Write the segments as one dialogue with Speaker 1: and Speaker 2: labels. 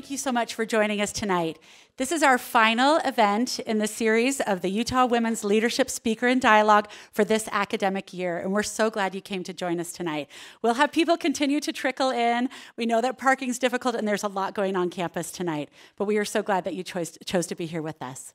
Speaker 1: thank you so much for joining us tonight. This is our final event in the series of the Utah Women's Leadership Speaker and Dialogue for this academic year, and we're so glad you came to join us tonight. We'll have people continue to trickle in. We know that parking's difficult and there's a lot going on campus tonight, but we are so glad that you chose, chose to be here with us.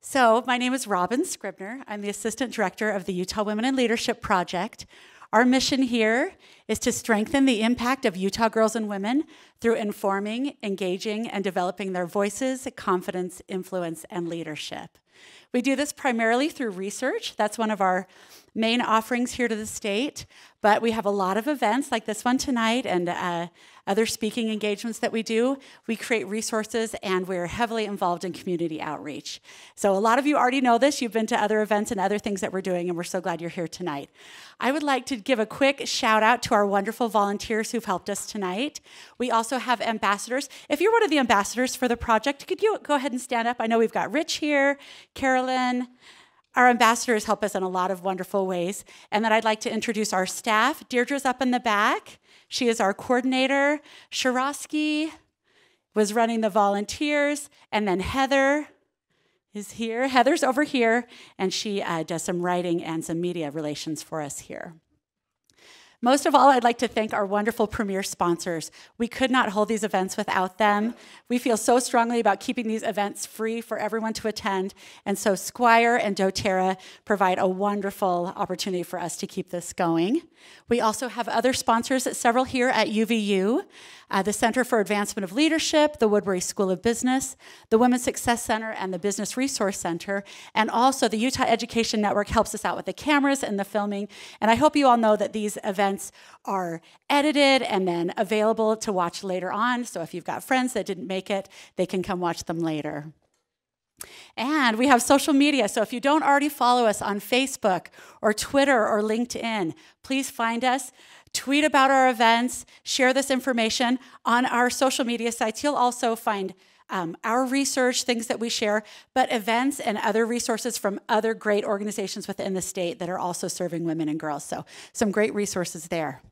Speaker 1: So, my name is Robbyn Scribner. I'm the Assistant Director of the Utah Women in Leadership Project. Our mission here is to strengthen the impact of Utah girls and women through informing, engaging, and developing their voices, confidence, influence, and leadership. We do this primarily through research. That's one of our main offerings here to the state. But we have a lot of events like this one tonight and uh, other speaking engagements that we do. We create resources and we're heavily involved in community outreach. So, a lot of you already know this. You've been to other events and other things that we're doing, and we're so glad you're here tonight. I would like to give a quick shout out to our wonderful volunteers who've helped us tonight. We also have ambassadors. If you're one of the ambassadors for the project, could you go ahead and stand up? I know we've got Rich here, Carolyn. Our ambassadors help us in a lot of wonderful ways. And then I'd like to introduce our staff. Deirdre's up in the back. She is our coordinator. Shirosky was running the volunteers. And then Heather is here. Heather's over here, and she uh, does some writing and some media relations for us here. Most of all, I'd like to thank our wonderful premier sponsors. We could not hold these events without them. We feel so strongly about keeping these events free for everyone to attend, and so Squire and doTERRA provide a wonderful opportunity for us to keep this going. We also have other sponsors, several here at UVU uh, the Center for Advancement of Leadership, the Woodbury School of Business, the Women's Success Center, and the Business Resource Center. And also, the Utah Education Network helps us out with the cameras and the filming. And I hope you all know that these events are edited and then available to watch later on. So if you've got friends that didn't make it, they can come watch them later. And we have social media. So if you don't already follow us on Facebook or Twitter or LinkedIn, please find us tweet about our events, share this information on our social media sites. You'll also find um, our research, things that we share, but events and other resources from other great organizations within the state that are also serving women and girls. So, some great resources there.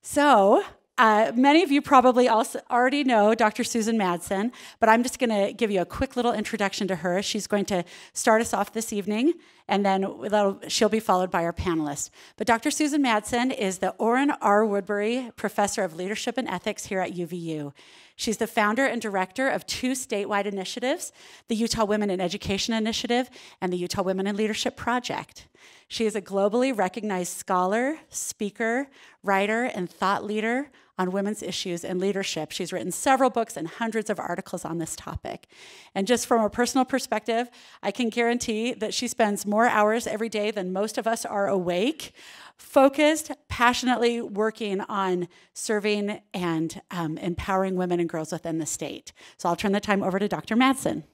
Speaker 1: So, uh, many of you probably also already know Dr. Susan Madsen, but I'm just going to give you a quick little introduction to her. She's going to start us off this evening, and then she'll be followed by our panelists. But Dr. Susan Madsen is the Orin R. Woodbury Professor of Leadership and Ethics here at UVU. She's the founder and director of two statewide initiatives the Utah Women in Education Initiative and the Utah Women in Leadership Project. She is a globally recognized scholar, speaker, writer, and thought leader on women's issues and leadership. She's written several books and hundreds of articles on this topic. And just from a personal perspective, I can guarantee that she spends more hours every day than most of us are awake, focused, passionately working on serving and um, empowering women and girls within the state. So I'll turn the time over to Dr. Madsen.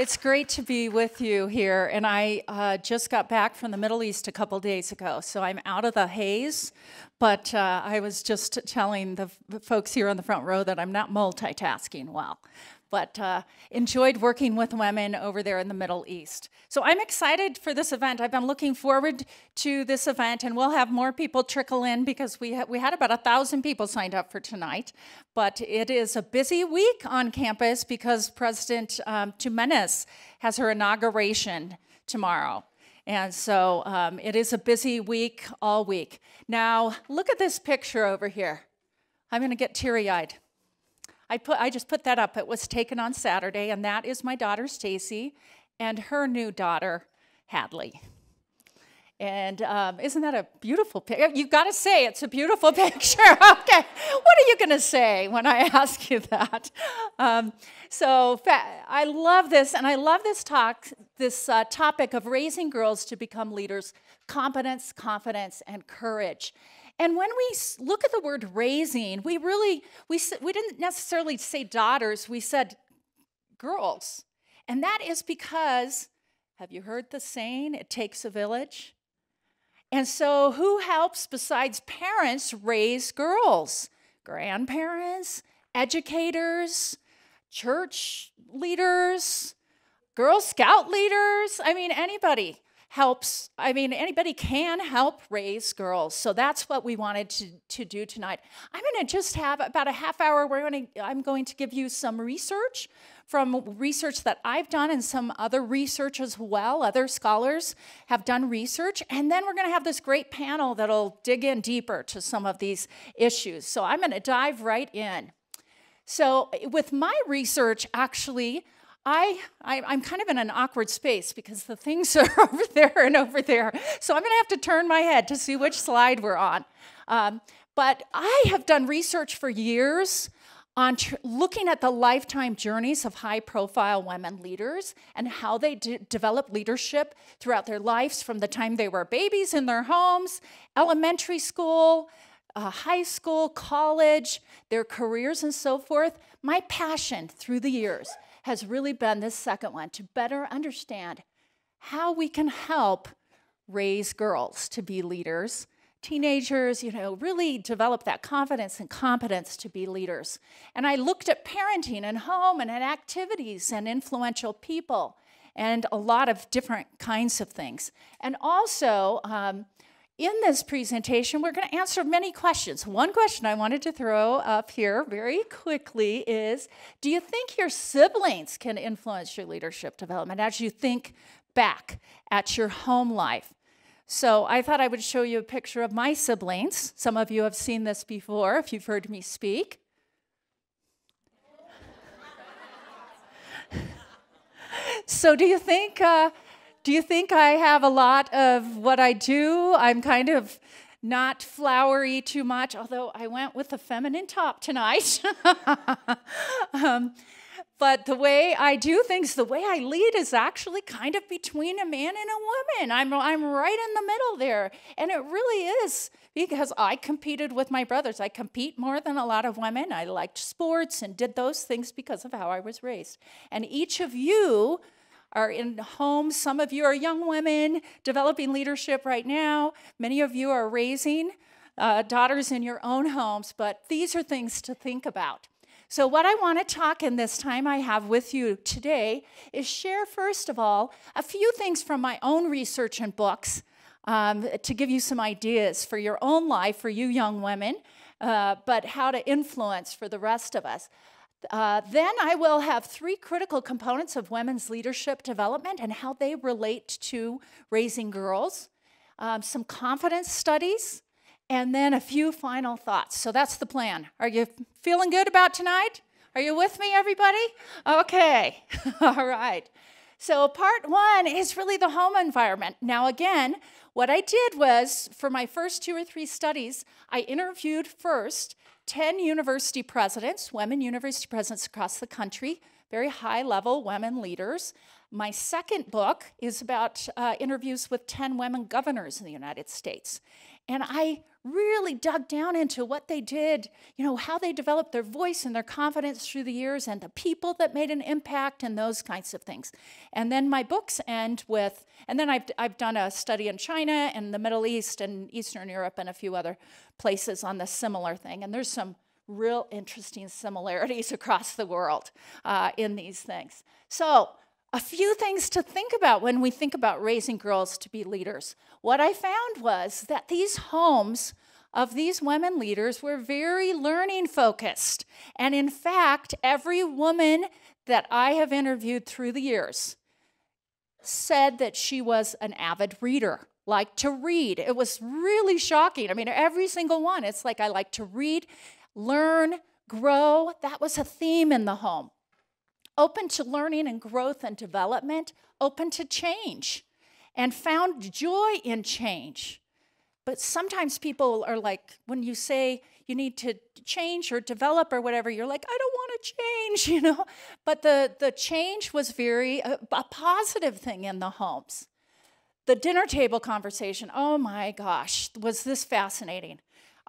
Speaker 2: It's great to be with you here. And I uh, just got back from the Middle East a couple days ago, so I'm out of the haze. But uh, I was just telling the folks here on the front row that I'm not multitasking well but uh, enjoyed working with women over there in the Middle East. So I'm excited for this event. I've been looking forward to this event, and we'll have more people trickle in because we, ha we had about a thousand people signed up for tonight. But it is a busy week on campus because President um, Tuminez has her inauguration tomorrow. And so um, it is a busy week all week. Now, look at this picture over here. I'm going to get teary eyed. I, put, I just put that up. It was taken on Saturday, and that is my daughter, Stacy, and her new daughter, Hadley. And um, isn't that a beautiful picture? You've got to say it's a beautiful picture. okay. What are you going to say when I ask you that? Um, so I love this, and I love this talk, this uh, topic of raising girls to become leaders, competence, confidence, and courage. And when we look at the word raising, we really, we, we didn't necessarily say daughters, we said girls. And that is because, have you heard the saying, it takes a village? And so, who helps besides parents raise girls? Grandparents, educators, church leaders, Girl Scout leaders. I mean, anybody helps, I mean, anybody can help raise girls. So that's what we wanted to, to do tonight. I'm going to just have about a half hour going, to, I'm going to give you some research from research that I've done and some other research as well. Other scholars have done research. And then we're going to have this great panel that'll dig in deeper to some of these issues. So I'm going to dive right in. So, with my research, actually, I, I, am kind of in an awkward space because the things are over there and over there. So I'm going to have to turn my head to see which slide we're on. Um, but I have done research for years on looking at the lifetime journeys of high profile women leaders and how they develop leadership throughout their lives from the time they were babies in their homes, elementary school, uh, high school, college, their careers, and so forth. My passion through the years has really been this second one to better understand how we can help raise girls to be leaders, teenagers, you know, really develop that confidence and competence to be leaders. And I looked at parenting and home and at activities and influential people and a lot of different kinds of things. And also, um, in this presentation, we're going to answer many questions. One question I wanted to throw up here very quickly is Do you think your siblings can influence your leadership development as you think back at your home life? So I thought I would show you a picture of my siblings. Some of you have seen this before if you've heard me speak. so do you think uh, do you think I have a lot of what I do? I'm kind of not flowery too much, although I went with a feminine top tonight. um, but the way I do things, the way I lead is actually kind of between a man and a woman. I'm, I'm right in the middle there. And it really is because I competed with my brothers. I compete more than a lot of women. I liked sports and did those things because of how I was raised. And each of you are in homes. Some of you are young women developing leadership right now. Many of you are raising uh, daughters in your own homes, but these are things to think about. So, what I want to talk in this time I have with you today is share, first of all, a few things from my own research and books um, to give you some ideas for your own life, for you young women, uh, but how to influence for the rest of us. Uh, then I will have three critical components of women's leadership development and how they relate to raising girls, um, some confidence studies, and then a few final thoughts. So that's the plan. Are you feeling good about tonight? Are you with me, everybody? Okay, all right. So, part one is really the home environment. Now, again, what I did was for my first two or three studies, I interviewed first 10 university presidents, women university presidents across the country, very high level women leaders. My second book is about uh, interviews with 10 women governors in the United States. And I really dug down into what they did, you know, how they developed their voice and their confidence through the years and the people that made an impact and those kinds of things. And then my books end with, and then I've, I've done a study in China and the Middle East and Eastern Europe and a few other places on this similar thing. And there's some real interesting similarities across the world uh, in these things. So, a few things to think about when we think about raising girls to be leaders. What I found was that these homes of these women leaders were very learning focused. And in fact, every woman that I have interviewed through the years said that she was an avid reader, liked to read. It was really shocking. I mean, every single one, it's like I like to read, learn, grow. That was a theme in the home open to learning and growth and development, open to change, and found joy in change. But sometimes people are like, when you say you need to change or develop or whatever, you're like, I don't want to change, you know? But the, the change was very a, a positive thing in the homes. The dinner table conversation, oh my gosh, was this fascinating.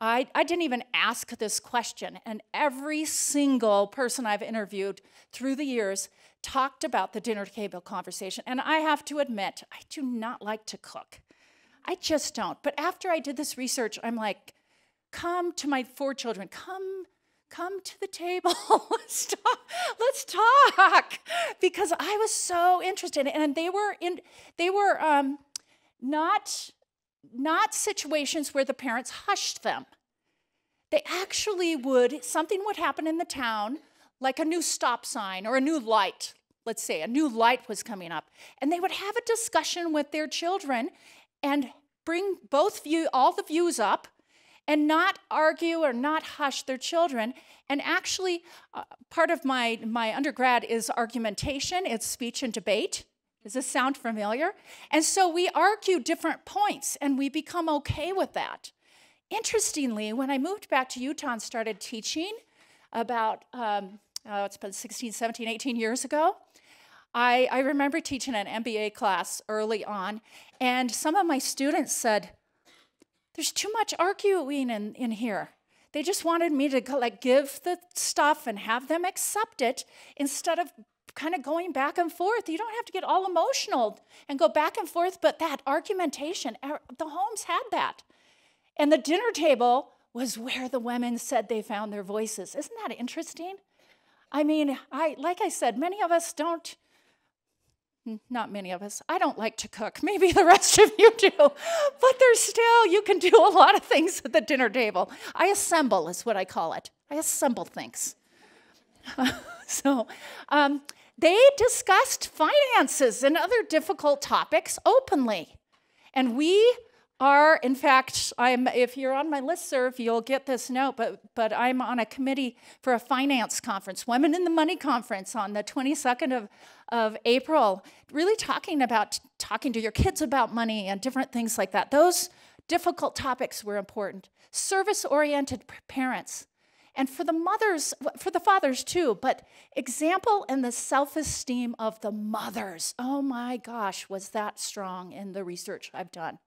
Speaker 2: I, I didn't even ask this question, and every single person I've interviewed through the years talked about the dinner table conversation. And I have to admit, I do not like to cook. I just don't. But after I did this research, I'm like, come to my four children, come come to the table let's talk let's talk because i was so interested and they were in they were um, not, not situations where the parents hushed them. They actually would, something would happen in the town, like a new stop sign or a new light, let's say a new light was coming up, and they would have a discussion with their children and bring both view, all the views up and not argue or not hush their children. And actually, uh, part of my, my undergrad is argumentation, it's speech and debate. Does this sound familiar? And so we argue different points and we become okay with that. Interestingly, when I moved back to Utah and started teaching about, um, oh, it's been 16, 17, 18 years ago, I, I remember teaching an MBA class early on, and some of my students said, There's too much arguing in, in here. They just wanted me to like give the stuff and have them accept it instead of kind of going back and forth. You don't have to get all emotional and go back and forth, but that argumentation, er, the homes had that. And the dinner table was where the women said they found their voices. Isn't that interesting? I mean, I like I said, many of us don't not many of us. I don't like to cook. Maybe the rest of you do. But there's still, you can do a lot of things at the dinner table. I assemble, is what I call it. I assemble things. so, um, they discussed finances and other difficult topics openly. And we are, in fact, I'm, if you're on my list serve, you'll get this note, but, but I'm on a committee for a finance conference, Women in the Money Conference on the 22nd of, of April, really talking about talking to your kids about money and different things like that. Those difficult topics were important. Service oriented parents. And for the mothers, for the fathers too, but example and the self esteem of the mothers. Oh my gosh, was that strong in the research I've done.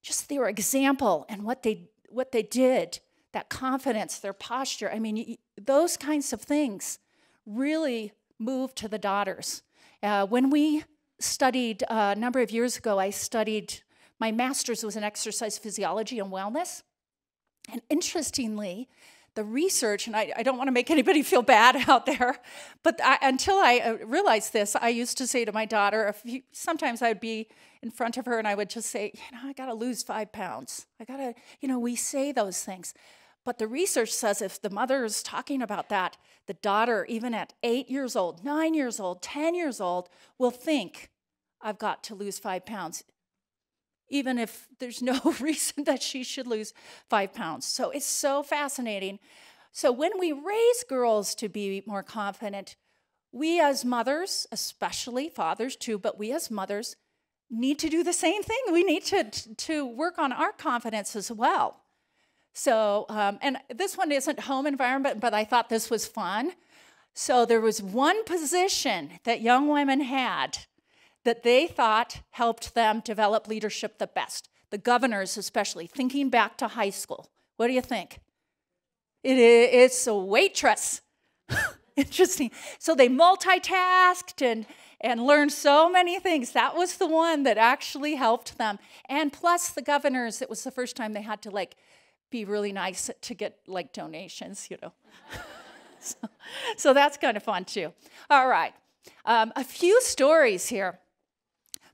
Speaker 2: Just their example and what they what they did that confidence their posture. I mean those kinds of things really move to the daughters. Uh, when we studied uh, a number of years ago i studied my master's was in exercise physiology and wellness and interestingly the research, and I, I, don't want to make anybody feel bad out there, but I, until I uh, realized this, I used to say to my daughter, you, sometimes I'd be in front of her and I would just say, you know, I got to lose five pounds. I got to, you know, we say those things. But the research says if the mother is talking about that, the daughter, even at eight years old, nine years old, 10 years old, will think, I've got to lose five pounds, even if there's no reason that she should lose five pounds. So it's so fascinating. So when we raise girls to be more confident, we as mothers, especially fathers too, but we as mothers need to do the same thing. We need to, to work on our confidence as well. So, um, and this one isn't home environment, but I thought this was fun. So there was one position that young women had that they thought helped them develop leadership the best. The governors, especially, thinking back to high school. What do you think? It it's a waitress. Interesting. So they multitasked and and learned so many things. That was the one that actually helped them. And plus the governors, it was the first time they had to like be really nice to get like donations, you know. so, so, that's kind of fun too. All right. Um, a few stories here.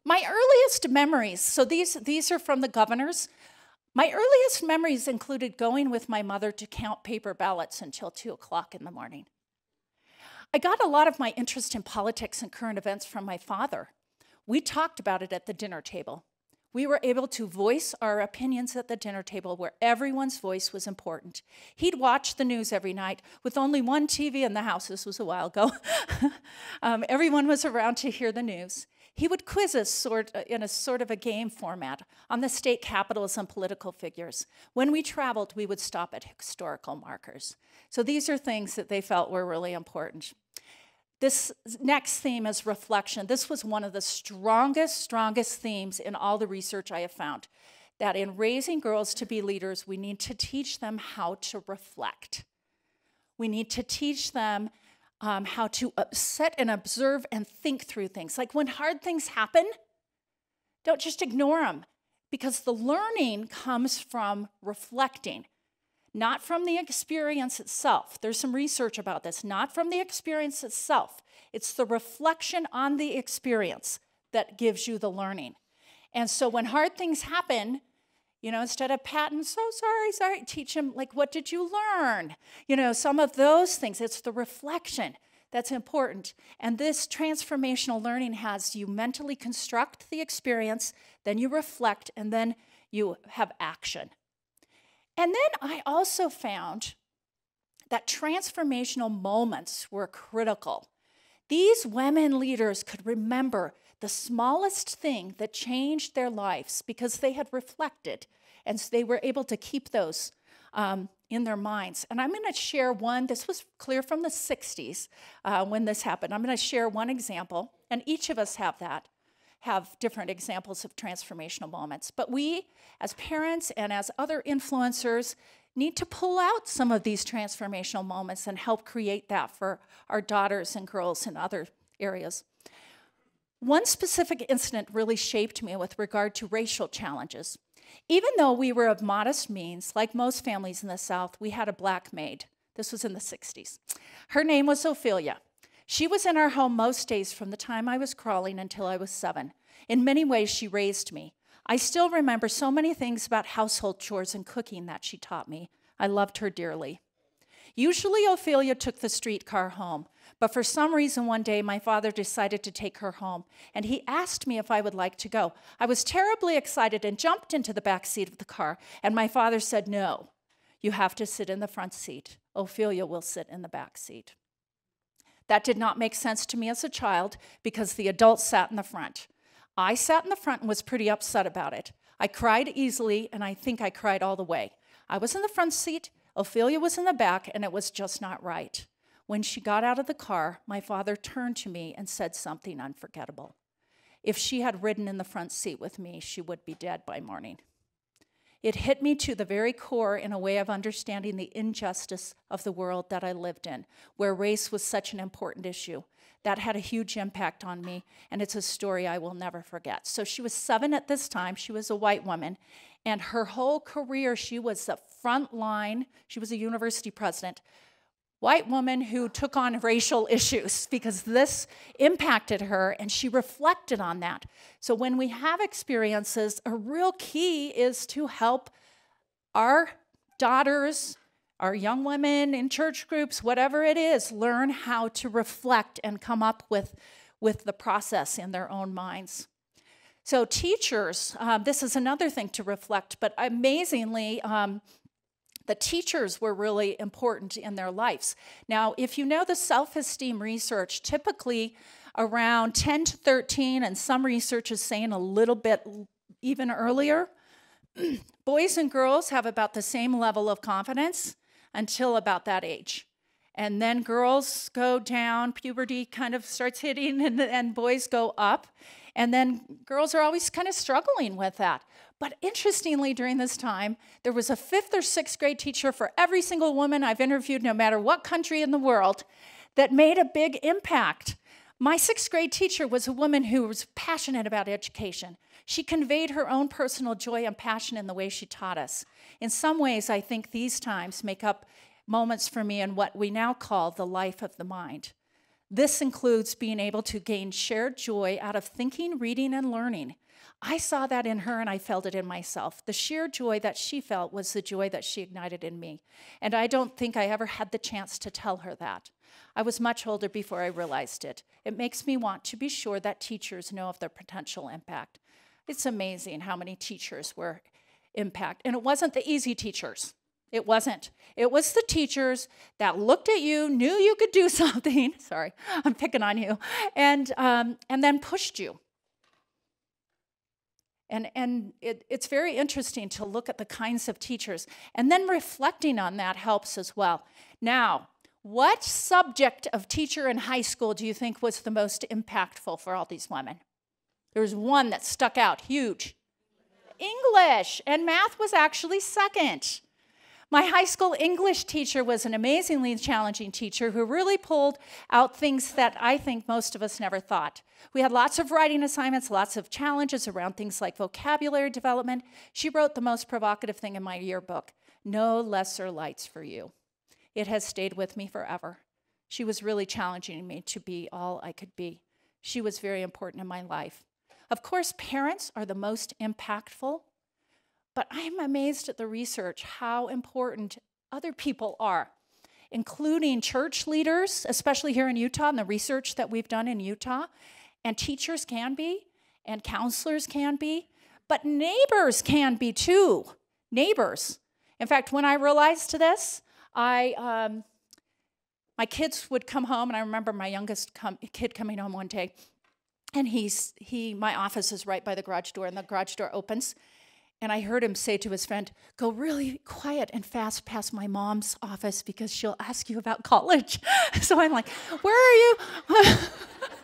Speaker 2: My earliest memories, so these, these are from the governors. My earliest memories included going with my mother to count paper ballots until two o'clock in the morning. I got a lot of my interest in politics and current events from my father. We talked about it at the dinner table. We were able to voice our opinions at the dinner table where everyone's voice was important. He'd watch the news every night with only one TV in the house. This was a while ago. um, everyone was around to hear the news. He would quiz us sort, uh, in a sort of a game format on the state capitals and political figures. When we traveled, we would stop at historical markers. So these are things that they felt were really important. This next theme is reflection. This was one of the strongest, strongest themes in all the research I have found. That in raising girls to be leaders, we need to teach them how to reflect. We need to teach them um, how to upset and observe and think through things. Like when hard things happen, don't just ignore them because the learning comes from reflecting, not from the experience itself. There's some research about this, not from the experience itself. It's the reflection on the experience that gives you the learning. And so when hard things happen, you know, instead of patting, so sorry, sorry, teach them, like, what did you learn? You know, some of those things. It's the reflection that's important. And this transformational learning has you mentally construct the experience, then you reflect, and then you have action. And then I also found that transformational moments were critical. These women leaders could remember the smallest thing that changed their lives because they had reflected and so they were able to keep those um, in their minds. And I'm going to share one, this was clear from the 60s uh, when this happened. I'm going to share one example, and each of us have that, have different examples of transformational moments. But we, as parents and as other influencers, need to pull out some of these transformational moments and help create that for our daughters and girls in other areas. One specific incident really shaped me with regard to racial challenges. Even though we were of modest means, like most families in the South, we had a black maid. This was in the 60s. Her name was Ophelia. She was in our home most days from the time I was crawling until I was seven. In many ways, she raised me. I still remember so many things about household chores and cooking that she taught me. I loved her dearly. Usually, Ophelia took the streetcar home, but for some reason, one day, my father decided to take her home, and he asked me if I would like to go. I was terribly excited and jumped into the back seat of the car, and my father said, No, you have to sit in the front seat. Ophelia will sit in the back seat. That did not make sense to me as a child because the adults sat in the front. I sat in the front and was pretty upset about it. I cried easily, and I think I cried all the way. I was in the front seat, Ophelia was in the back, and it was just not right. When she got out of the car, my father turned to me and said something unforgettable. If she had ridden in the front seat with me, she would be dead by morning. It hit me to the very core in a way of understanding the injustice of the world that I lived in, where race was such an important issue. That had a huge impact on me, and it's a story I will never forget. So she was seven at this time. She was a white woman, and her whole career, she was the front line. She was a university president white woman who took on racial issues because this impacted her and she reflected on that. So when we have experiences, a real key is to help our daughters, our young women in church groups, whatever it is, learn how to reflect and come up with, with the process in their own minds. So, teachers, um, this is another thing to reflect, but amazingly, um, the teachers were really important in their lives. Now, if you know the self esteem research, typically around 10 to 13, and some research is saying a little bit even earlier, boys and girls have about the same level of confidence until about that age. And then girls go down, puberty kind of starts hitting, and, and boys go up. And then girls are always kind of struggling with that. But interestingly, during this time, there was a fifth or sixth grade teacher for every single woman I've interviewed, no matter what country in the world, that made a big impact. My sixth grade teacher was a woman who was passionate about education. She conveyed her own personal joy and passion in the way she taught us. In some ways, I think these times make up moments for me in what we now call the life of the mind. This includes being able to gain shared joy out of thinking, reading, and learning. I saw that in her and I felt it in myself. The sheer joy that she felt was the joy that she ignited in me. And I don't think I ever had the chance to tell her that. I was much older before I realized it. It makes me want to be sure that teachers know of their potential impact. It's amazing how many teachers were impact. And it wasn't the easy teachers. It wasn't. It was the teachers that looked at you, knew you could do something. Sorry, I'm picking on you, and um, and then pushed you. And, and it, it's very interesting to look at the kinds of teachers. And then reflecting on that helps as well. Now, what subject of teacher in high school do you think was the most impactful for all these women? There was one that stuck out huge English, and math was actually second. My high school English teacher was an amazingly challenging teacher who really pulled out things that I think most of us never thought. We had lots of writing assignments, lots of challenges around things like vocabulary development. She wrote the most provocative thing in my yearbook No lesser lights for you. It has stayed with me forever. She was really challenging me to be all I could be. She was very important in my life. Of course, parents are the most impactful, but I'm amazed at the research how important other people are, including church leaders, especially here in Utah, and the research that we've done in Utah. And teachers can be, and counselors can be, but neighbors can be too. Neighbors. In fact, when I realized this, I um, my kids would come home, and I remember my youngest com- kid coming home one day, and he's he my office is right by the garage door, and the garage door opens, and I heard him say to his friend, Go really quiet and fast past my mom's office because she'll ask you about college. so I'm like, Where are you?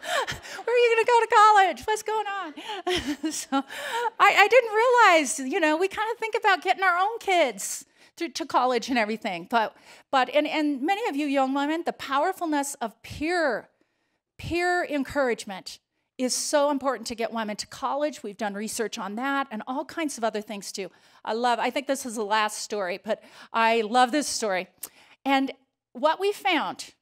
Speaker 2: Where are you going to go to college? What's going on? so I, I, didn't realize, you know, we kind of think about getting our own kids to, to college and everything. But, but and, and many of you young women, the powerfulness of peer, peer encouragement is so important to get women to college. We've done research on that and all kinds of other things too. I love, I think this is the last story, but I love this story. And what we found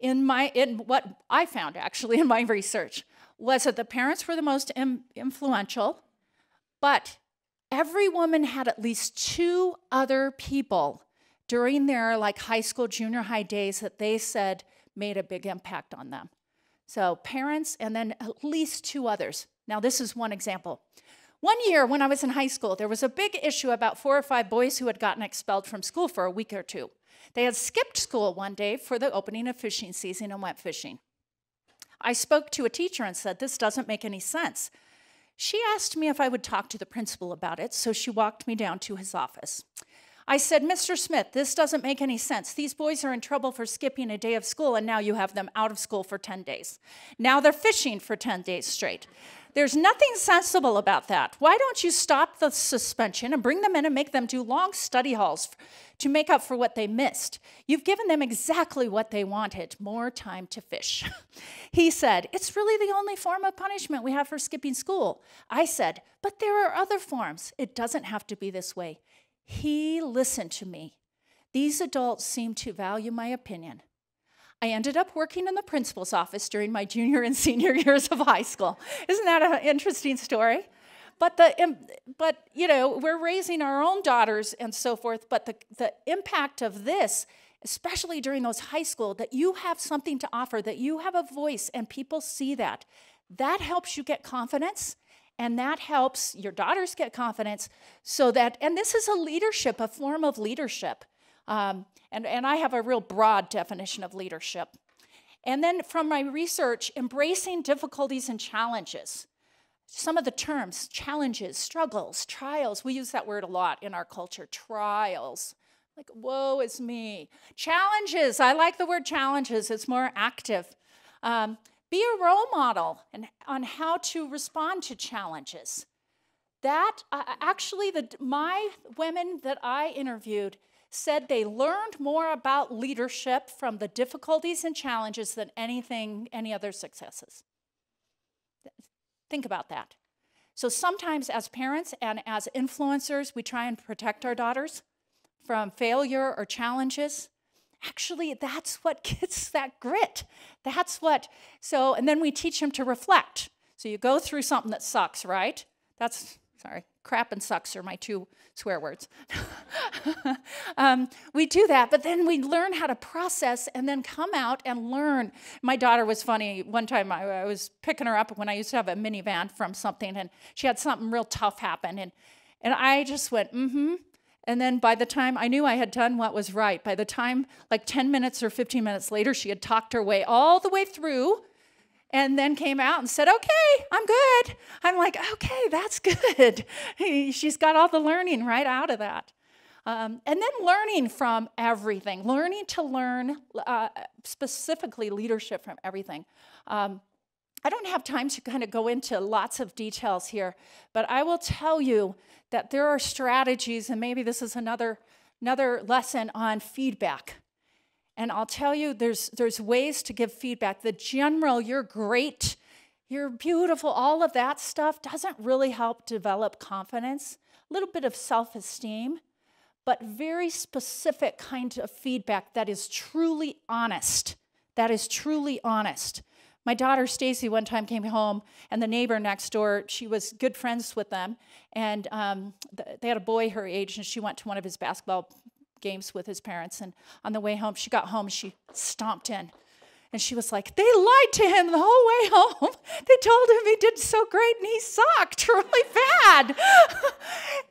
Speaker 2: in my, in what I found actually in my research was that the parents were the most Im- influential, but every woman had at least two other people during their like high school, junior high days that they said made a big impact on them. So, parents and then at least two others. Now, this is one example. One year when I was in high school, there was a big issue about four or five boys who had gotten expelled from school for a week or two. They had skipped school one day for the opening of fishing season and went fishing. I spoke to a teacher and said, This doesn't make any sense. She asked me if I would talk to the principal about it, so she walked me down to his office. I said, Mr. Smith, this doesn't make any sense. These boys are in trouble for skipping a day of school, and now you have them out of school for 10 days. Now they're fishing for 10 days straight. There's nothing sensible about that. Why don't you stop the suspension and bring them in and make them do long study halls to make up for what they missed? You've given them exactly what they wanted more time to fish. he said, It's really the only form of punishment we have for skipping school. I said, But there are other forms. It doesn't have to be this way. He listened to me. These adults seemed to value my opinion. I ended up working in the principal's office during my junior and senior years of high school. Isn't that an interesting story? But the but you know we're raising our own daughters and so forth. But the the impact of this, especially during those high school, that you have something to offer, that you have a voice, and people see that, that helps you get confidence and that helps your daughters get confidence so that, and this is a leadership, a form of leadership. Um, and, and I have a real broad definition of leadership. And then from my research, embracing difficulties and challenges. Some of the terms challenges, struggles, trials, we use that word a lot in our culture trials. Like, woe is me. Challenges, I like the word challenges, it's more active. Um, be a role model and, on how to respond to challenges. That uh, actually, the, my women that I interviewed said they learned more about leadership from the difficulties and challenges than anything, any other successes. Think about that. So sometimes, as parents and as influencers, we try and protect our daughters from failure or challenges actually that's what gets that grit. That's what so and then we teach them to reflect. So you go through something that sucks right? That's sorry crap and sucks are my two swear words. Um, we do that but then we learn how to process and then come out and learn. My daughter was funny one time I, I was picking her up when i used to have a minivan from something and she had something real tough happen and and i just went mm-hmm and then by the time I knew I had done what was right, by the time like 10 minutes or 15 minutes later, she had talked her way all the way through and then came out and said, Okay, I'm good. I'm like, Okay, that's good. She's got all the learning right out of that. Um, and then learning from everything, learning to learn uh, specifically leadership from everything. Um, I don't have time to kind of go into lots of details here, but I will tell you that there are strategies, and maybe this is another, another lesson on feedback. And I'll tell you, there's, there's ways to give feedback. The general, you're great, you're beautiful, all of that stuff doesn't really help develop confidence, a little bit of self esteem, but very specific kind of feedback that is truly honest. That is truly honest. My daughter Stacy one time came home, and the neighbor next door, she was good friends with them, and um, th- they had a boy her age, and she went to one of his basketball games with his parents. And on the way home, she got home, she stomped in and she was like, They lied to him the whole way home. They told him he did so great and he sucked really bad.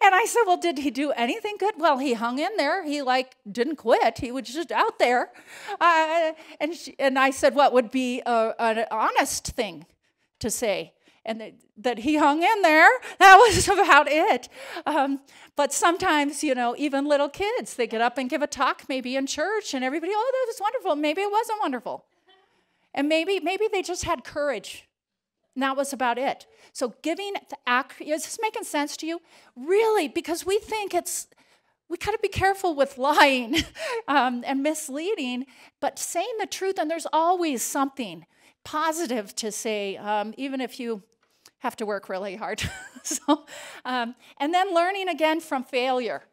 Speaker 2: and I said, Well, did he do anything good? Well, he hung in there. He like didn't quit. He was just out there. Uh, and, she, and I said, What would be a, an honest thing to say? and that, that, he hung in there. That was about it. Um, but sometimes, you know, even little kids, they get up and give a talk, maybe in church, and everybody, oh, that was wonderful. Maybe it wasn't wonderful. And maybe, maybe they just had courage. And that was about it. So giving the act, is this making sense to you? Really, because we think it's, we got to be careful with lying um, and misleading, but saying the truth, and there's always something positive to say, um, even if you have to work really hard. so, um, and then learning again from failure.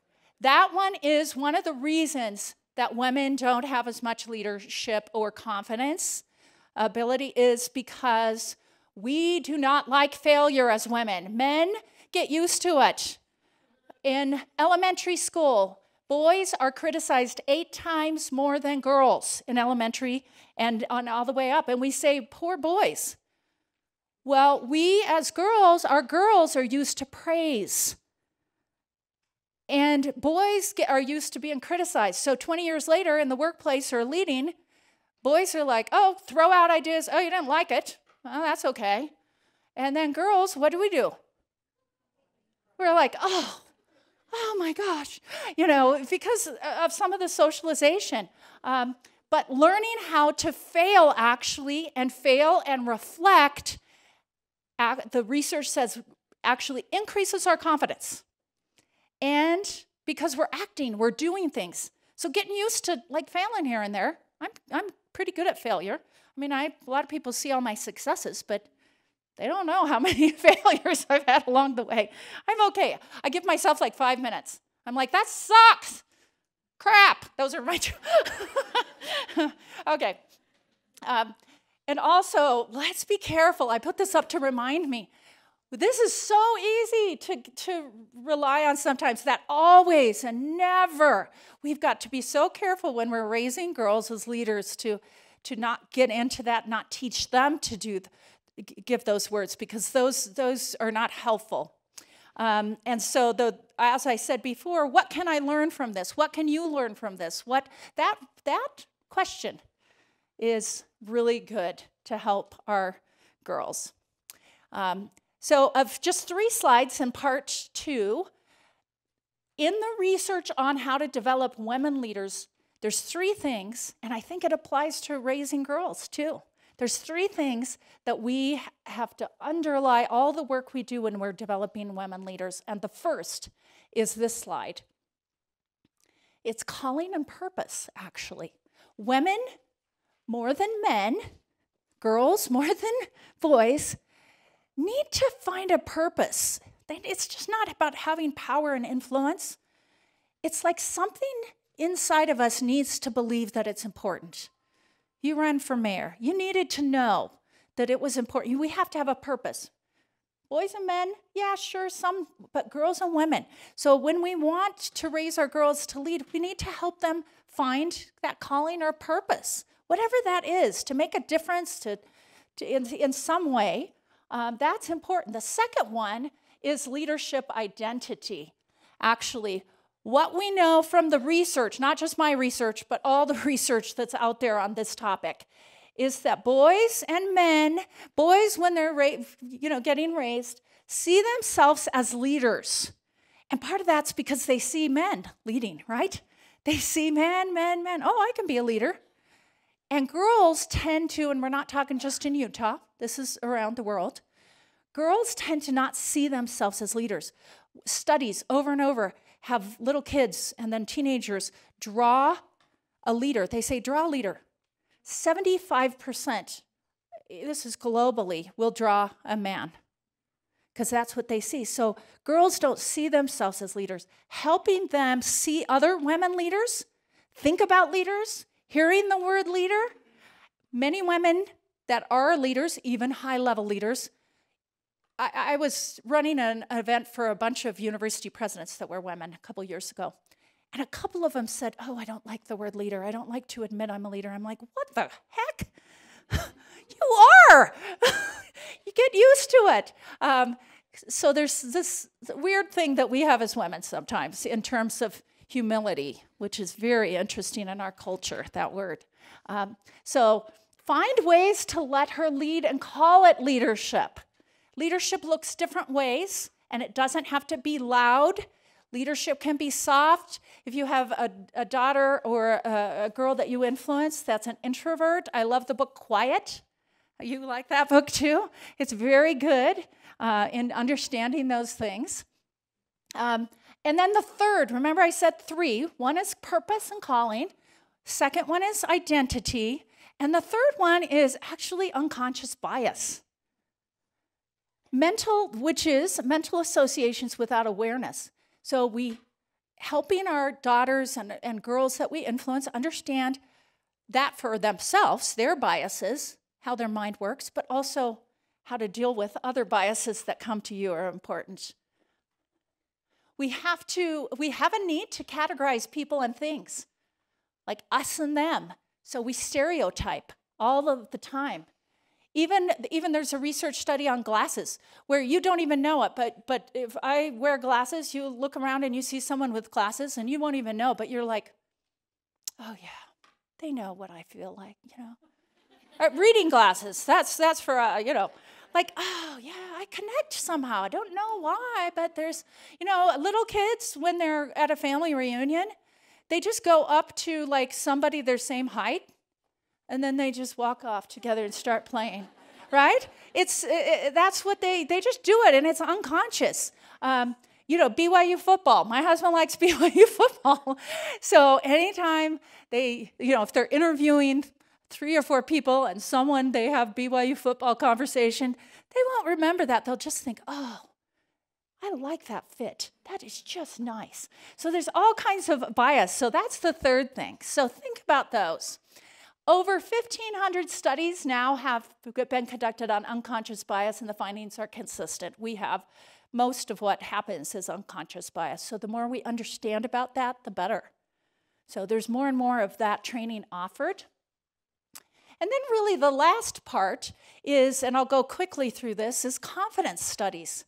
Speaker 2: That one is one of the reasons that women don't have as much leadership or confidence ability is because we do not like failure as women. Men get used to it. In elementary school, boys are criticized eight times more than girls in elementary and on all the way up. And we say, poor boys. Well, we as girls, our girls are used to praise. And boys get, are used to being criticized. So 20 years later in the workplace or leading, Boys are like, oh, throw out ideas. Oh, you didn't like it. Well, that's okay. And then girls, what do we do? We're like, oh, oh my gosh, you know, because of some of the socialization. Um, but learning how to fail actually and fail and reflect, the research says actually increases our confidence. And because we're acting, we're doing things. So getting used to like failing here and there. I'm, I'm pretty good at failure. I mean, I, a lot of people see all my successes, but they don't know how many failures I've had along the way. I'm okay. I give myself like five minutes. I'm like, that sucks. Crap. Those are my okay. Um, and also, let's be careful. I put this up to remind me. This is so easy to, to rely on sometimes, that always and never. We've got to be so careful when we're raising girls as leaders to, to not get into that, not teach them to do, give those words, because those, those are not helpful. Um, and so, the, as I said before, what can I learn from this? What can you learn from this? What that that question is really good to help our girls. Um, so, of just three slides in part two, in the research on how to develop women leaders, there's three things, and I think it applies to raising girls too. There's three things that we have to underlie all the work we do when we're developing women leaders. And the first is this slide it's calling and purpose, actually. Women more than men, girls more than boys, need to find a purpose. It's just not about having power and influence. It's like something inside of us needs to believe that it's important. You ran for mayor. You needed to know that it was important. We have to have a purpose. Boys and men, yeah, sure, some, but girls and women. So when we want to raise our girls to lead, we need to help them find that calling or purpose, whatever that is, to make a difference to, to in, in some way. Um, that's important. The second one is leadership identity. Actually, what we know from the research, not just my research, but all the research that's out there on this topic, is that boys and men, boys when they're you know getting raised, see themselves as leaders. And part of that's because they see men leading, right? They see men, men, men. Oh, I can be a leader. And girls tend to, and we're not talking just in Utah, this is around the world, girls tend to not see themselves as leaders. Studies over and over have little kids and then teenagers draw a leader. They say, draw a leader. 75%, this is globally, will draw a man because that's what they see. So girls don't see themselves as leaders. Helping them see other women leaders, think about leaders, hearing the word leader. Many women that are leaders, even high level leaders. I, I was running an event for a bunch of university presidents that were women a couple years ago. And a couple of them said, Oh, I don't like the word leader. I don't like to admit I'm a leader. I'm like, What the heck? you are. you get used to it. Um, so there's this weird thing that we have as women sometimes in terms of humility, which is very interesting in our culture, that word. Um, so find ways to let her lead and call it leadership. Leadership looks different ways, and it doesn't have to be loud. Leadership can be soft. If you have a, a daughter or a, a girl that you influence that's an introvert, I love the book Quiet. You like that book too? It's very good uh, in understanding those things. Um, and then the third, remember I said three one is purpose and calling, second one is identity, and the third one is actually unconscious bias. Mental, which is mental associations without awareness. So we helping our daughters and, and girls that we influence understand that for themselves, their biases, how their mind works, but also how to deal with other biases that come to you are important. We have to, we have a need to categorize people and things, like us and them. So we stereotype all of the time. Even, even there's a research study on glasses where you don't even know it, but, but if I wear glasses, you look around and you see someone with glasses and you won't even know, but you're like, oh yeah, they know what I feel like, you know. Uh, reading glasses, that's, that's for, uh, you know, like, oh, yeah, I connect somehow. I don't know why, but there's, you know, little kids when they're at a family reunion, they just go up to like somebody their same height and then they just walk off together and start playing, right? It's, it, that's what they, they just do it and it's unconscious. Um, you know, BYU football. My husband likes BYU football. so anytime they, you know, if they're interviewing three or four people and someone they have BYU football conversation, they won't remember that. They'll just think, oh, I like that fit. That is just nice. So there's all kinds of bias. So that's the third thing. So think about those. Over 1,500 studies now have been conducted on unconscious bias, and the findings are consistent. We have most of what happens is unconscious bias. So the more we understand about that, the better. So there's more and more of that training offered. And then, really, the last part is, and I'll go quickly through this, is confidence studies.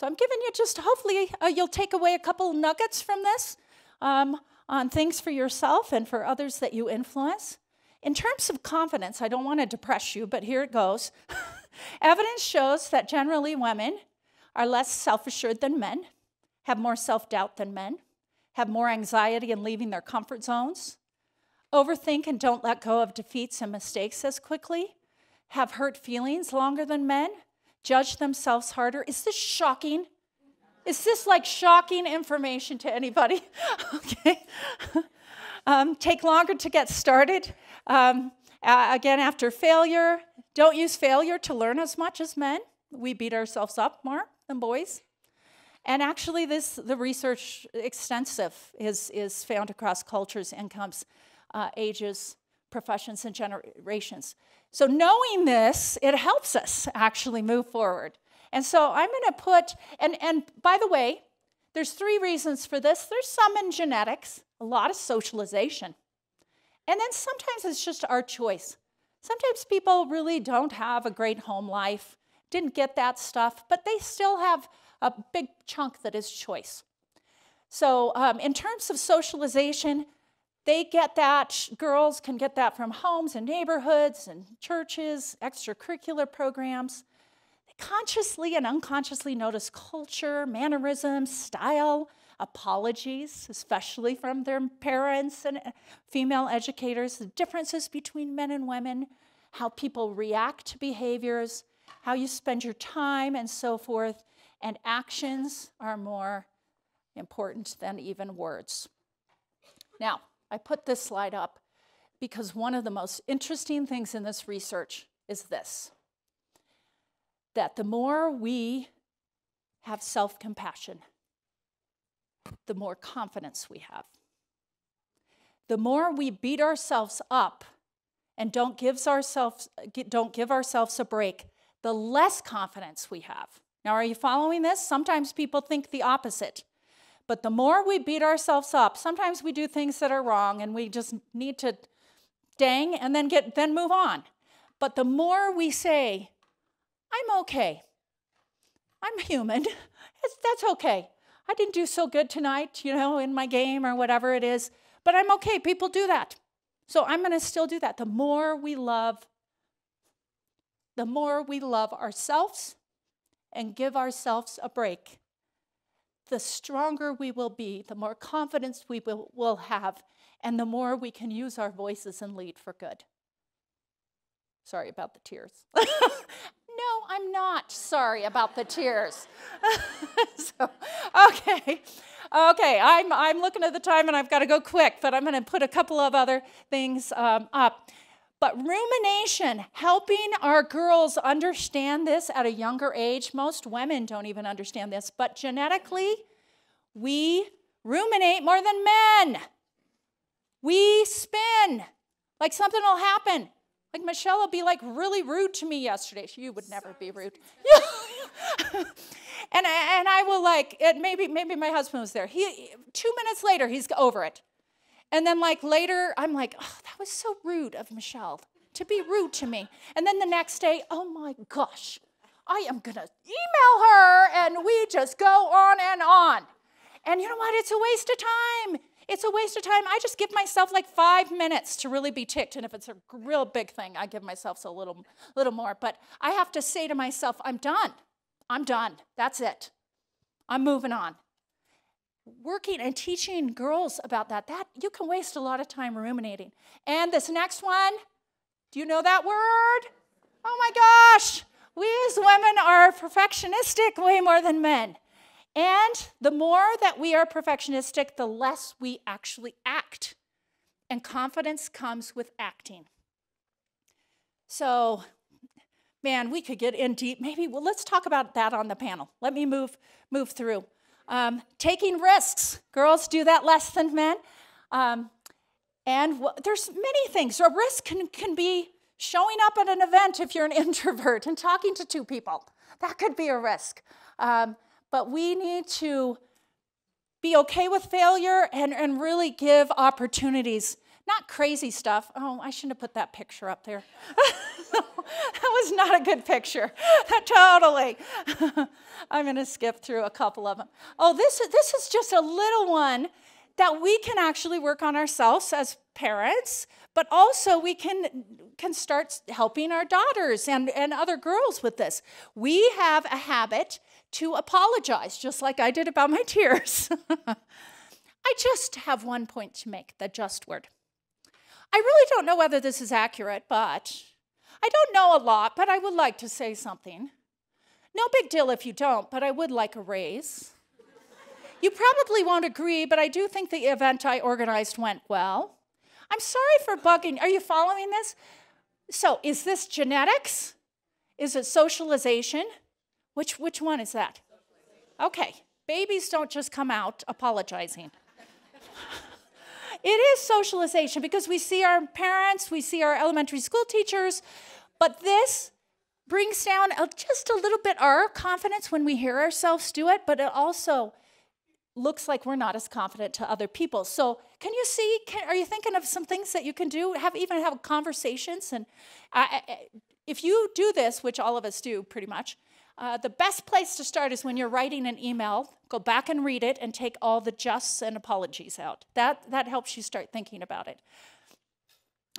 Speaker 2: So, I'm giving you just hopefully uh, you'll take away a couple nuggets from this um, on things for yourself and for others that you influence. In terms of confidence, I don't want to depress you, but here it goes. Evidence shows that generally women are less self assured than men, have more self doubt than men, have more anxiety in leaving their comfort zones, overthink and don't let go of defeats and mistakes as quickly, have hurt feelings longer than men, judge themselves harder. Is this shocking? Is this like shocking information to anybody? okay. um, take longer to get started. Um, uh, again, after failure, don't use failure to learn as much as men. We beat ourselves up more than boys. And actually, this the research extensive is, is found across cultures, incomes, uh, ages, professions, and generations. So, knowing this, it helps us actually move forward. And so, I'm going to put, and, and by the way, there's three reasons for this. There's some in genetics, a lot of socialization. And then sometimes it's just our choice. Sometimes people really don't have a great home life, didn't get that stuff, but they still have a big chunk that is choice. So, um, in terms of socialization, they get that, girls can get that from homes and neighborhoods and churches, extracurricular programs. They consciously and unconsciously notice culture, mannerisms, style, apologies, especially from their parents and uh, female educators, the differences between men and women, how people react to behaviors, how you spend your time, and so forth. And actions are more important than even words. Now, I put this slide up because one of the most interesting things in this research is this that the more we have self compassion, the more confidence we have. The more we beat ourselves up and don't give ourselves don't give ourselves a break, the less confidence we have. Now, are you following this? Sometimes people think the opposite. But the more we beat ourselves up, sometimes we do things that are wrong and we just need to dang and then get then move on. But the more we say, I'm okay. I'm human. It's, that's okay. I didn't do so good tonight, you know, in my game or whatever it is, but I'm okay. People do that. So I'm going to still do that. The more we love, the more we love ourselves and give ourselves a break, the stronger we will be, the more confidence we will, will have, and the more we can use our voices and lead for good. Sorry about the tears. no, I'm not sorry about the tears. so, okay. Okay, I'm, I'm looking at the time and I've got to go quick, but I'm going to put a couple of other things um, up. But rumination, helping our girls understand this at a younger age. Most women don't even understand this, but genetically, we ruminate more than men. We spin. Like something will happen. Like Michelle will be like really rude to me yesterday. She would never be rude. and and I will like it, maybe maybe my husband was there. He two minutes later he's over it. And then, like, later, I'm like, oh, that was so rude of Michelle to be rude to me. And then the next day, oh my gosh, I am gonna email her, and we just go on and on. And you know what? It's a waste of time. It's a waste of time. I just give myself like five minutes to really be ticked. And if it's a real big thing, I give myself a little, little more. But I have to say to myself, I'm done. I'm done. That's it. I'm moving on working and teaching girls about that, that you can waste a lot of time ruminating. And this next one, do you know that word? Oh my gosh, we as women are perfectionistic way more than men. And the more that we are perfectionistic, the less we actually act. And confidence comes with acting. So, man, we could get in deep. Maybe, well, let's talk about that on the panel. Let me move, move through. Um, taking risks. Girls do that less than men. Um, and there's many things. A risk can, can be showing up at an event if you're an introvert and talking to two people. That could be a risk. Um, but we need to be okay with failure and, and really give opportunities not crazy stuff. Oh, I shouldn't have put that picture up there. that was not a good picture. totally. I'm going to skip through a couple of them. Oh, this, this is just a little one that we can actually work on ourselves as parents, but also we can, can start helping our daughters and, and other girls with this. We have a habit to apologize, just like I did about my tears. I just have one point to make the just word. I really don't know whether this is accurate, but I don't know a lot, but I would like to say something. No big deal if you don't, but I would like a raise. you probably won't agree, but I do think the event I organized went well. I'm sorry for bugging. Are you following this? So, is this genetics? Is it socialization? Which, which one is that? Okay, babies don't just come out apologizing. It is socialization because we see our parents, we see our elementary school teachers, but this brings down just a little bit our confidence when we hear ourselves do it, but it also looks like we're not as confident to other people. So, can you see? Can, are you thinking of some things that you can do? Have even have conversations, and uh, uh, if you do this, which all of us do pretty much, uh, the best place to start is when you're writing an email. Go back and read it and take all the justs and apologies out. That, that helps you start thinking about it.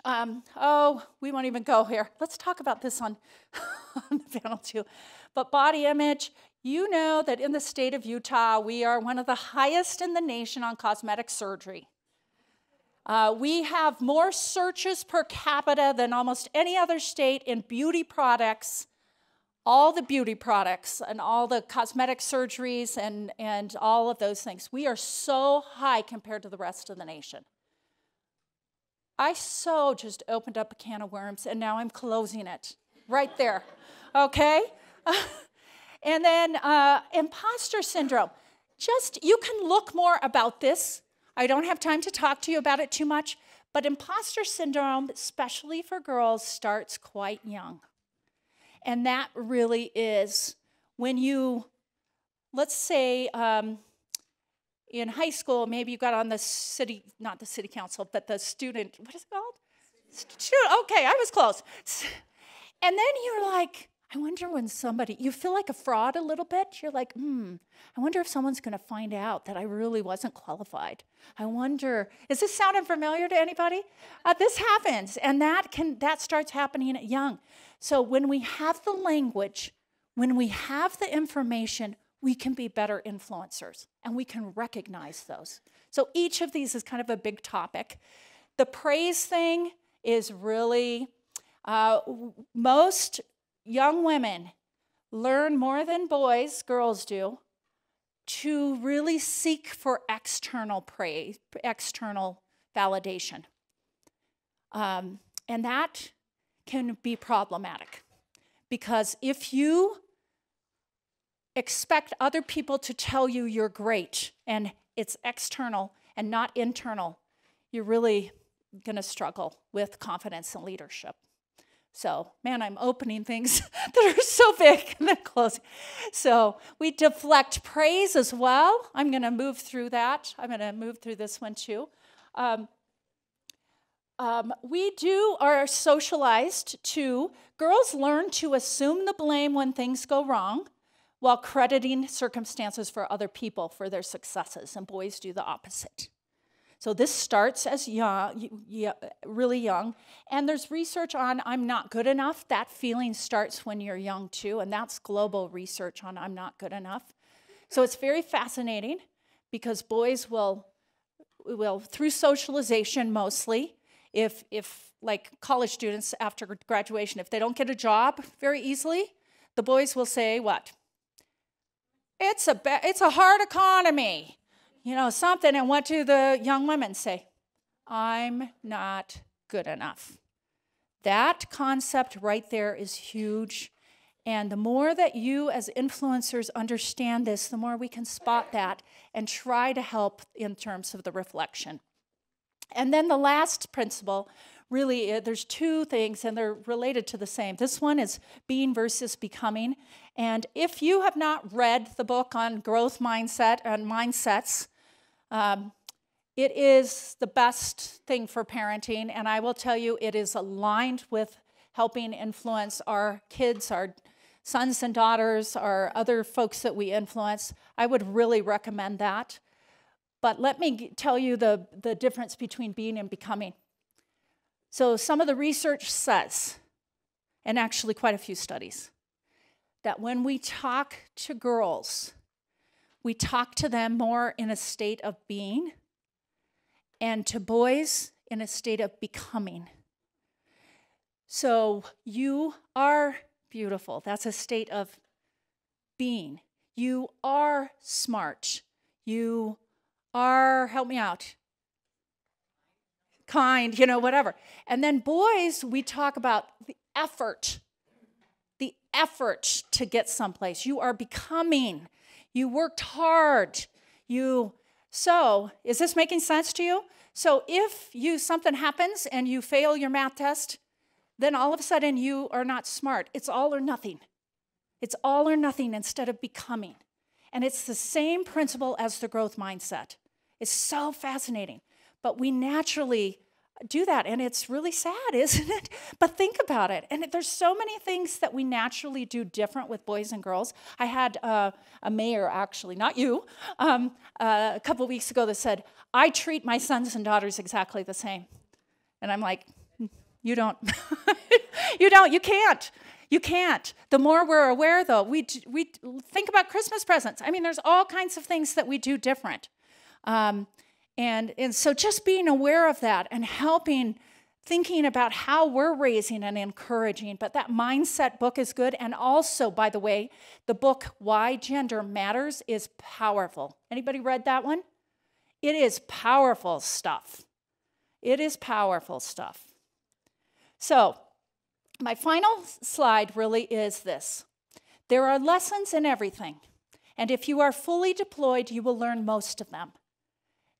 Speaker 2: Um, oh, we won't even go here. Let's talk about this on, on the panel too. But body image, you know that in the state of Utah, we are one of the highest in the nation on cosmetic surgery. Uh, we have more searches per capita than almost any other state in beauty products all the beauty products and all the cosmetic surgeries and, and all of those things. We are so high compared to the rest of the nation. I so just opened up a can of worms and now I'm closing it right there. Okay? and then uh, imposter syndrome. Just, you can look more about this. I don't have time to talk to you about it too much, But imposter syndrome, especially for girls, starts quite young. And that really is when you, let's say, um, in high school, maybe you got on the city, not the city council, but the student, what is it called? Student, okay, I was close. And then you're like, I wonder when somebody, you feel like a fraud a little bit. You're like, hmm, I wonder if someone's going to find out that I really wasn't qualified. I wonder, is this sounding familiar to anybody? Uh, this happens, and that can that starts happening at young. So when we have the language, when we have the information, we can be better influencers, and we can recognize those. So each of these is kind of a big topic. The praise thing is really uh, most young women learn more than boys, girls do, to really seek for external praise, external validation. Um, and that can be problematic because if you expect other people to tell you you're great and it's external and not internal, you're really going to struggle with confidence and leadership. So, man, I'm opening things that are so big and then closing. So, we deflect praise as well. I'm going to move through that. I'm going to move through this one too. Um, um, we do are socialized to girls learn to assume the blame when things go wrong while crediting circumstances for other people for their successes, and boys do the opposite. So this starts as young, really young. And there's research on I'm not good enough. That feeling starts when you're young too. And that's global research on I'm not good enough. So it's very fascinating because boys will, will through socialization mostly, if, if like college students after graduation, if they don't get a job very easily, the boys will say what? It's a, it's a hard economy you know, something. And what do the young women say? I'm not good enough. That concept right there is huge. And the more that you, as influencers, understand this, the more we can spot that and try to help in terms of the reflection. And then the last principle really, uh, there's two things, and they're related to the same. This one is being versus becoming. And if you have not read the book on growth mindset and mindsets, um, it is the best thing for parenting, and I will tell you, it is aligned with helping influence our kids, our sons and daughters, our other folks that we influence. I would really recommend that. But let me tell you the, the difference between being and becoming. So, some of the research says, and actually quite a few studies, that when we talk to girls, we talk to them more in a state of being, and to boys in a state of becoming. So you are beautiful. That's a state of being. You are smart. You are, help me out, kind, you know, whatever. And then boys, we talk about the effort, the effort to get someplace. You are becoming. You worked hard. You so, is this making sense to you? So, if you something happens and you fail your math test, then all of a sudden you are not smart. It's all or nothing. It's all or nothing instead of becoming. And it's the same principle as the growth mindset. It's so fascinating. But we naturally do that and it's really sad isn't it but think about it and there's so many things that we naturally do different with boys and girls i had uh, a mayor actually not you um, uh, a couple weeks ago that said i treat my sons and daughters exactly the same and i'm like hmm, you don't you don't you can't you can't. The more we're aware, though, we, we think about Christmas presents. I mean, there's all kinds of things that we do different. Um, and, and so just being aware of that and helping thinking about how we're raising and encouraging. But that mindset book is good. And also, by the way, the book Why Gender Matters is powerful. Anybody read that one? It is powerful stuff. It is powerful stuff. So, my final slide really is this there are lessons in everything. And if you are fully deployed, you will learn most of them.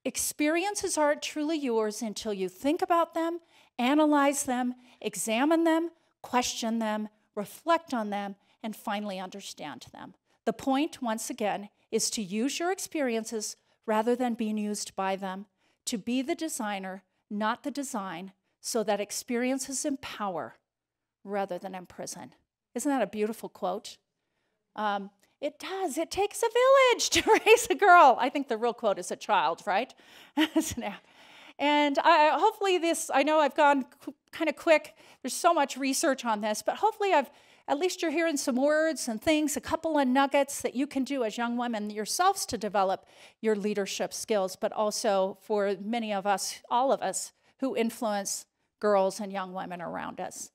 Speaker 2: Experiences aren't truly yours until you think about them, analyze them, examine them, question them, reflect on them, and finally understand them. The point, once again, is to use your experiences rather than being used by them, to be the designer, not the design, so that experiences empower rather than imprison. Isn't that a beautiful quote? Um, it does. It takes a village to raise a girl. I think the real quote is a child, right? and I, hopefully, this, I know I've gone kind of quick. There's so much research on this, but hopefully, I've at least you're hearing some words and things, a couple of nuggets that you can do as young women yourselves to develop your leadership skills, but also for many of us, all of us, who influence girls and young women around us.